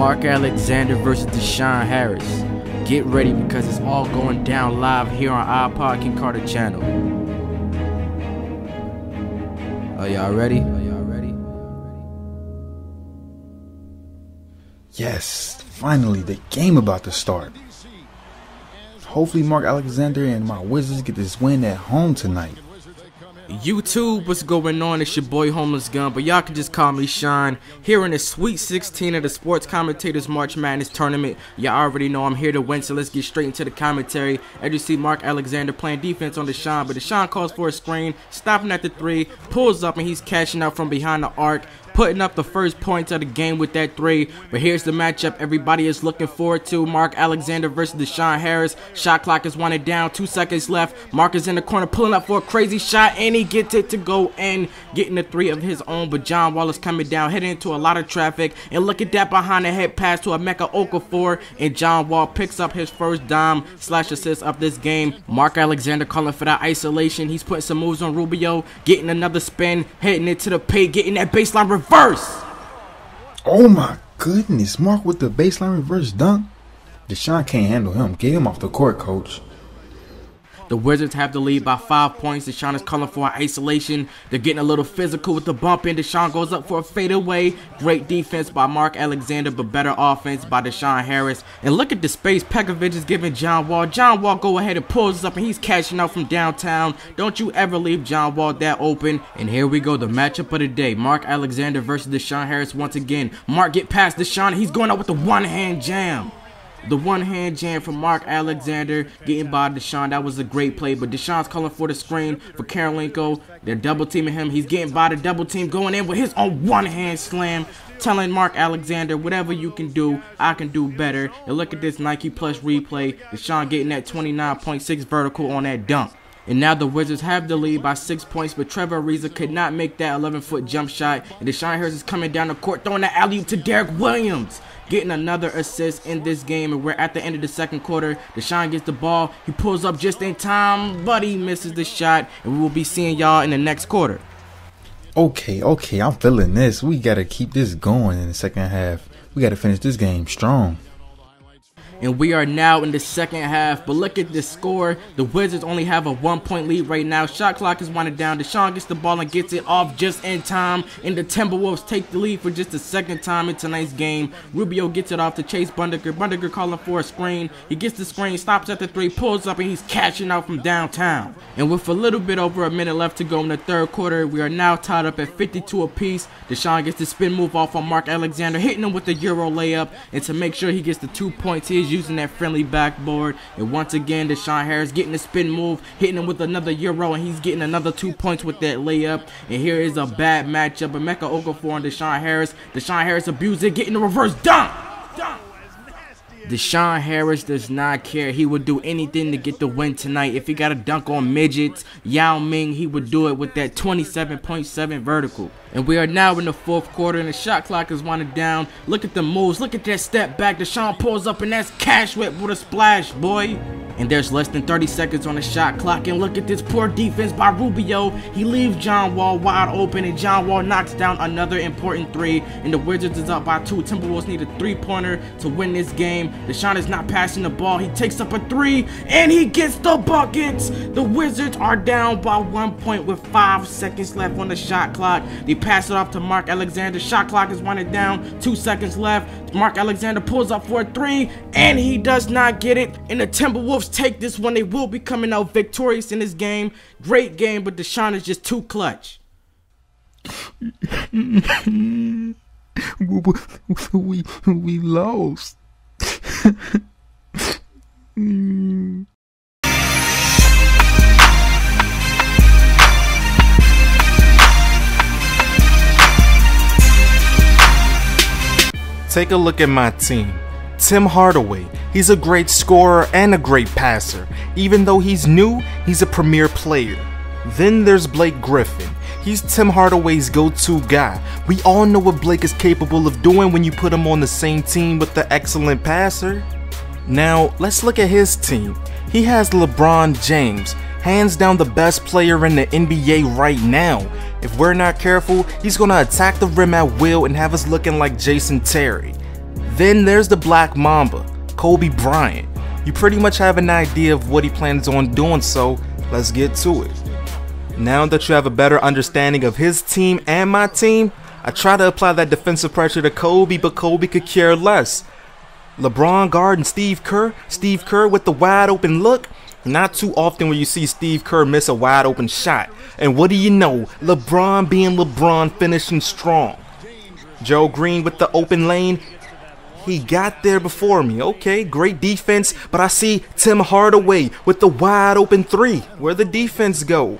Mark Alexander versus Deshaun Harris. Get ready because it's all going down live here on iPod King Carter channel. Are y'all ready? Are y'all ready? Yes, finally, the game about to start. Hopefully, Mark Alexander and my Wizards get this win at home tonight. YouTube, what's going on? It's your boy Homeless Gun, but y'all can just call me Sean. Here in the Sweet 16 of the Sports Commentators March Madness Tournament. Y'all already know I'm here to win, so let's get straight into the commentary. As you see, Mark Alexander playing defense on Deshaun, but Deshaun calls for a screen, stopping at the three, pulls up, and he's cashing out from behind the arc putting up the first points of the game with that three. But here's the matchup everybody is looking forward to. Mark Alexander versus Deshaun Harris. Shot clock is wanted down. Two seconds left. Mark is in the corner pulling up for a crazy shot. And he gets it to go in. Getting the three of his own. But John Wall is coming down. Heading into a lot of traffic. And look at that behind the head pass to Emeka Okafor. And John Wall picks up his first dime slash assist of this game. Mark Alexander calling for that isolation. He's putting some moves on Rubio. Getting another spin. Heading into the paint. Getting that baseline reverse reverse. Oh my goodness. Mark with the baseline reverse dunk. Deshaun can't handle him. Get him off the court, coach. The Wizards have the lead by five points. Deshaun is calling for an isolation. They're getting a little physical with the bump in. Deshaun goes up for a fadeaway. Great defense by Mark Alexander, but better offense by Deshaun Harris. And look at the space Pekovic is giving John Wall. John Wall go ahead and pulls up, and he's catching out from downtown. Don't you ever leave John Wall that open. And here we go, the matchup of the day. Mark Alexander versus Deshaun Harris once again. Mark get past Deshaun. He's going out with the one-hand jam. The one hand jam from Mark Alexander getting by Deshaun. That was a great play. But Deshaun's calling for the screen for Kirilenko. They're double teaming him. He's getting by the double team, going in with his own one hand slam. Telling Mark Alexander, whatever you can do, I can do better. And look at this Nike Plus replay. Deshaun getting that 29.6 vertical on that dunk. And now the Wizards have the lead by six points, but Trevor Ariza could not make that 11-foot jump shot. And Deshaun Harris is coming down the court, throwing the alley-oop to Derrick Williams getting another assist in this game. And we're at the end of the second quarter. Deshaun gets the ball. He pulls up just in time, but he misses the shot. And we will be seeing y'all in the next quarter. Okay, okay, I'm feeling this. We got to keep this going in the second half. We got to finish this game strong and we are now in the second half. But look at the score. The Wizards only have a one point lead right now. Shot clock is winding down. Deshaun gets the ball and gets it off just in time. And the Timberwolves take the lead for just the second time in tonight's game. Rubio gets it off to Chase Budinger. Budinger calling for a screen. He gets the screen, stops at the three, pulls up, and he's catching out from downtown. And with a little bit over a minute left to go in the third quarter, we are now tied up at 52 apiece. Deshaun gets the spin move off on Mark Alexander, hitting him with the Euro layup. And to make sure he gets the two points, he using that friendly backboard. And once again, Deshaun Harris getting the spin move, hitting him with another Euro, and he's getting another two points with that layup. And here is a bad matchup. Emeka Okafor and Deshaun Harris. Deshaun Harris abused it, getting the reverse dunk. dunk. Deshaun Harris does not care. He would do anything to get the win tonight. If he got a dunk on midgets, Yao Ming, he would do it with that 27.7 vertical. And we are now in the fourth quarter, and the shot clock is winding down. Look at the moves. Look at that step back. Deshaun pulls up, and that's cash whip with a splash, boy. And there's less than 30 seconds on the shot clock. And look at this poor defense by Rubio. He leaves John Wall wide open, and John Wall knocks down another important three. And the Wizards is up by two. Timberwolves need a three-pointer to win this game. Deshaun is not passing the ball. He takes up a three, and he gets the buckets. The Wizards are down by one point with five seconds left on the shot clock. They pass it off to Mark Alexander. Shot clock is winding down. Two seconds left. Mark Alexander pulls up for a three, and he does not get it. And the Timberwolves take this one. They will be coming out victorious in this game. Great game, but Deshaun is just too clutch. we, we, we lost. Take a look at my team. Tim Hardaway, he's a great scorer and a great passer. Even though he's new, he's a premier player. Then there's Blake Griffin. He's Tim Hardaway's go-to guy. We all know what Blake is capable of doing when you put him on the same team with the excellent passer. Now, let's look at his team. He has LeBron James, hands down the best player in the NBA right now. If we're not careful, he's gonna attack the rim at will and have us looking like Jason Terry. Then there's the Black Mamba, Kobe Bryant. You pretty much have an idea of what he plans on doing, so let's get to it. Now that you have a better understanding of his team and my team, I try to apply that defensive pressure to Kobe, but Kobe could care less. LeBron guarding Steve Kerr, Steve Kerr with the wide open look. Not too often when you see Steve Kerr miss a wide open shot. And what do you know? LeBron being LeBron finishing strong. Joe Green with the open lane. He got there before me. Okay, great defense. But I see Tim Hardaway with the wide open three. Where the defense go?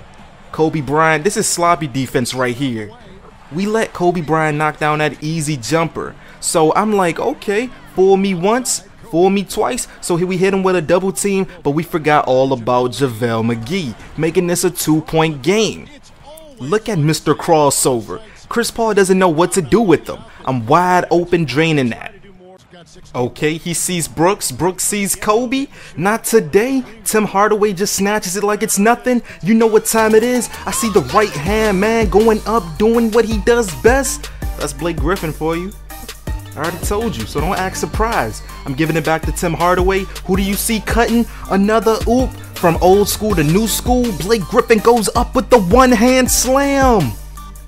Kobe Bryant. This is sloppy defense right here. We let Kobe Bryant knock down that easy jumper. So I'm like, okay, fool me once, fool me twice. So here we hit him with a double team, but we forgot all about JaVale McGee, making this a two point game. Look at Mr. Crossover. Chris Paul doesn't know what to do with them. I'm wide open draining that. Okay, he sees Brooks. Brooks sees Kobe. Not today. Tim Hardaway just snatches it like it's nothing. You know what time it is. I see the right hand man going up, doing what he does best. That's Blake Griffin for you. I already told you, so don't act surprised. I'm giving it back to Tim Hardaway. Who do you see cutting? Another oop. From old school to new school, Blake Griffin goes up with the one hand slam.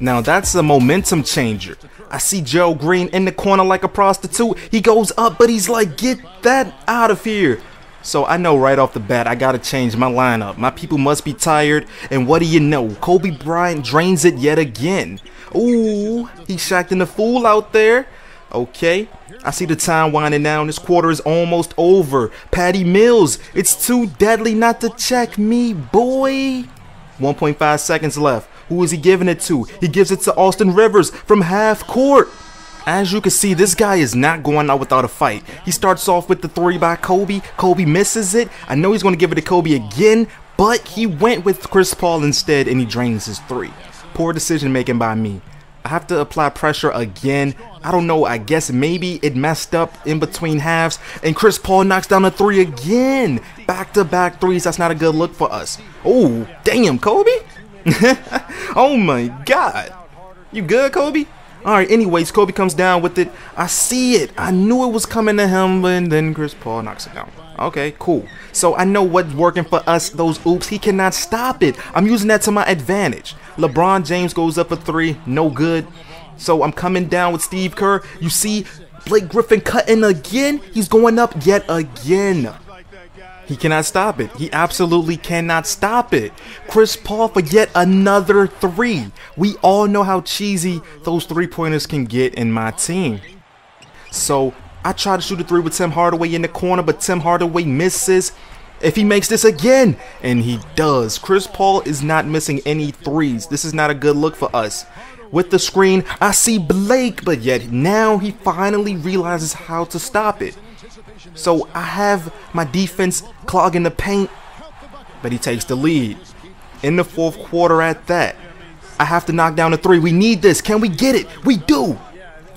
Now that's a momentum changer. I see Joe Green in the corner like a prostitute. He goes up, but he's like, get that out of here. So I know right off the bat I gotta change my lineup. My people must be tired. And what do you know? Kobe Bryant drains it yet again. Ooh, he's shacking the fool out there. Okay, I see the time winding down. This quarter is almost over. Patty Mills, it's too deadly not to check me, boy. 1.5 seconds left. Who is he giving it to? He gives it to Austin Rivers from half court. As you can see, this guy is not going out without a fight. He starts off with the three by Kobe. Kobe misses it. I know he's going to give it to Kobe again, but he went with Chris Paul instead and he drains his three. Poor decision making by me. I have to apply pressure again. I don't know. I guess maybe it messed up in between halves. And Chris Paul knocks down a three again. Back to back threes. That's not a good look for us. Oh, damn, Kobe. oh my God. You good, Kobe? All right, anyways, Kobe comes down with it. I see it. I knew it was coming to him, and then Chris Paul knocks it down. Okay, cool. So I know what's working for us, those oops. He cannot stop it. I'm using that to my advantage. LeBron James goes up a three, no good. So I'm coming down with Steve Kerr. You see Blake Griffin cutting again. He's going up yet again. He cannot stop it. He absolutely cannot stop it. Chris Paul for yet another three. We all know how cheesy those three pointers can get in my team. So I try to shoot a three with Tim Hardaway in the corner, but Tim Hardaway misses. If he makes this again, and he does, Chris Paul is not missing any threes. This is not a good look for us. With the screen, I see Blake, but yet now he finally realizes how to stop it. So I have my defense clogging the paint, but he takes the lead. In the fourth quarter at that, I have to knock down a three. We need this. Can we get it? We do.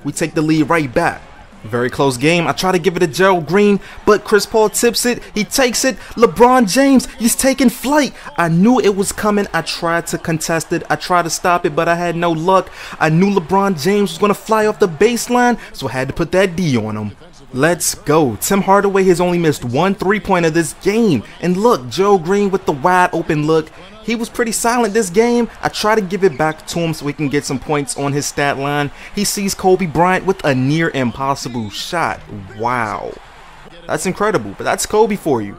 We take the lead right back. Very close game. I try to give it to Gerald Green, but Chris Paul tips it. He takes it. LeBron James, he's taking flight. I knew it was coming. I tried to contest it. I tried to stop it, but I had no luck. I knew LeBron James was going to fly off the baseline, so I had to put that D on him. Let's go. Tim Hardaway has only missed one three-pointer this game. And look, Joe Green with the wide open look. He was pretty silent this game. I try to give it back to him so he can get some points on his stat line. He sees Kobe Bryant with a near impossible shot. Wow. That's incredible, but that's Kobe for you.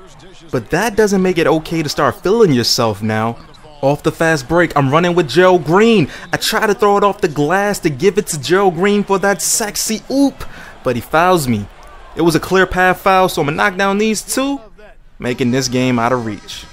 But that doesn't make it okay to start feeling yourself now. Off the fast break, I'm running with Gerald Green. I try to throw it off the glass to give it to Gerald Green for that sexy oop, but he fouls me. It was a clear path foul, so I'm to knock down these two, making this game out of reach.